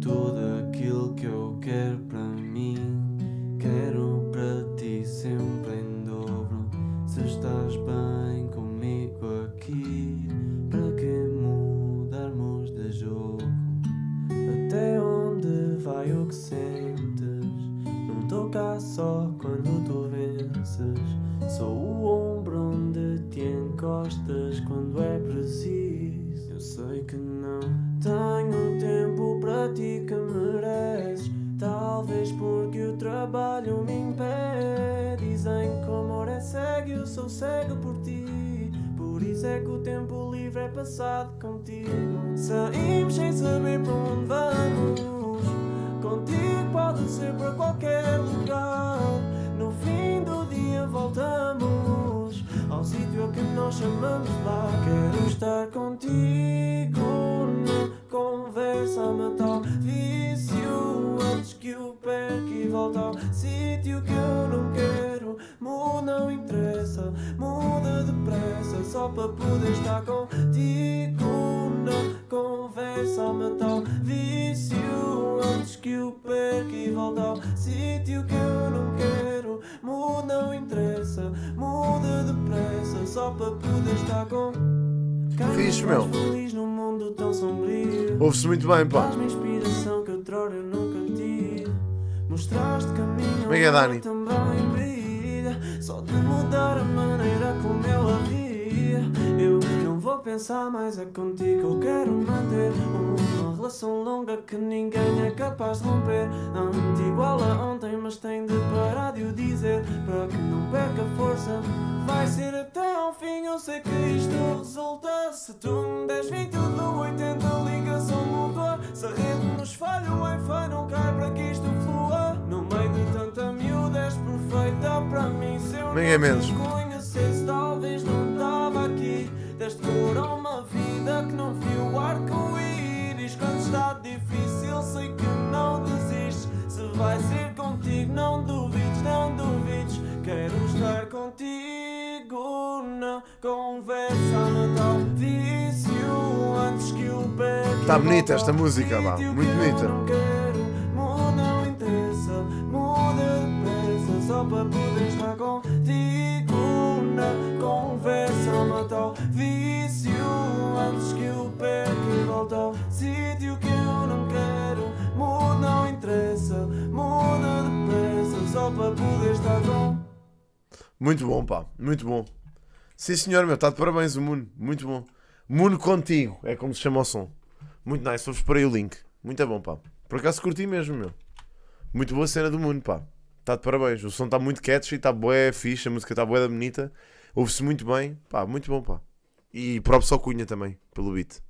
Tudo aquilo que eu quero Cá só quando tu vences. Sou o ombro onde te encostas quando é preciso. Eu sei que não tenho tempo para ti que mereces. Talvez porque o trabalho me impede. Dizem que o amor é cego e eu sou cego por ti. Por isso é que o tempo livre é passado contigo. Saímos sem saber para onde. Ser para qualquer lugar. No fim do dia voltamos ao sítio que nós chamamos lá. Quero estar contigo na conversa a matar vício antes que o perca e volta ao sítio que eu não quero. Muda, não interessa, muda depressa só para poder estar contigo na conversa a matar vício que o perca e volta ao sítio que eu não quero. Muda, não interessa, muda depressa só para poder estar com faz meu. feliz num mundo tão sombrio. Ouve-se muito bem, pá. Dás-me inspiração que outrora eu nunca tive. Mostraste caminho Como é que é, Dani? Só de mudar a maneira pensar mais é contigo. Eu quero manter uma relação longa que ninguém é capaz de romper. Ante igual a ontem, mas tem de parar de o dizer. Para que não perca força. Vai ser até ao fim. Eu sei que isto resulta. Se tu me des 20 do 80, ligação mútua. Se a rede nos falha, o Wi-Fi não cai para que isto flua. No meio de tanta miúda, és perfeita para mim. Se eu Bem é menos. Conversa natal. Vício antes que o pé. Tá bonita esta música. Sítio Muito que bonita. não quero, muda, não interessa, muda depressa só para poder estar contigo na conversa mata o vício antes que o perca e volta ao sítio que eu não quero, muda, não interessa, muda depressa só para poder estar com Muito bom, pá. Muito bom. Sim, senhor, meu. Está de parabéns o Muno. Muito bom. Muno contigo. É como se chama o som. Muito nice. Vou aí o link. Muito bom, pá. Por acaso curti mesmo, meu. Muito boa cena do Muno, pá. Está de parabéns. O som está muito catchy. Está bué fixe. A música está da bonita. Ouve-se muito bem. Pá, muito bom, pá. E próprio só Cunha também, pelo beat.